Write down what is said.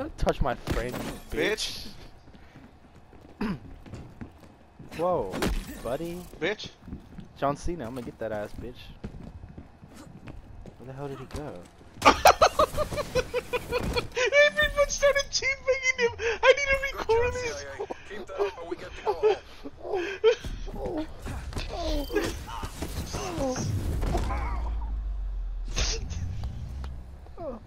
Don't touch my friend, bitch. bitch. Whoa, buddy. Bitch. John Cena, I'm gonna get that ass, bitch. Where the hell did he go? Everyone started teammaking him. I need to record Good this. Oh.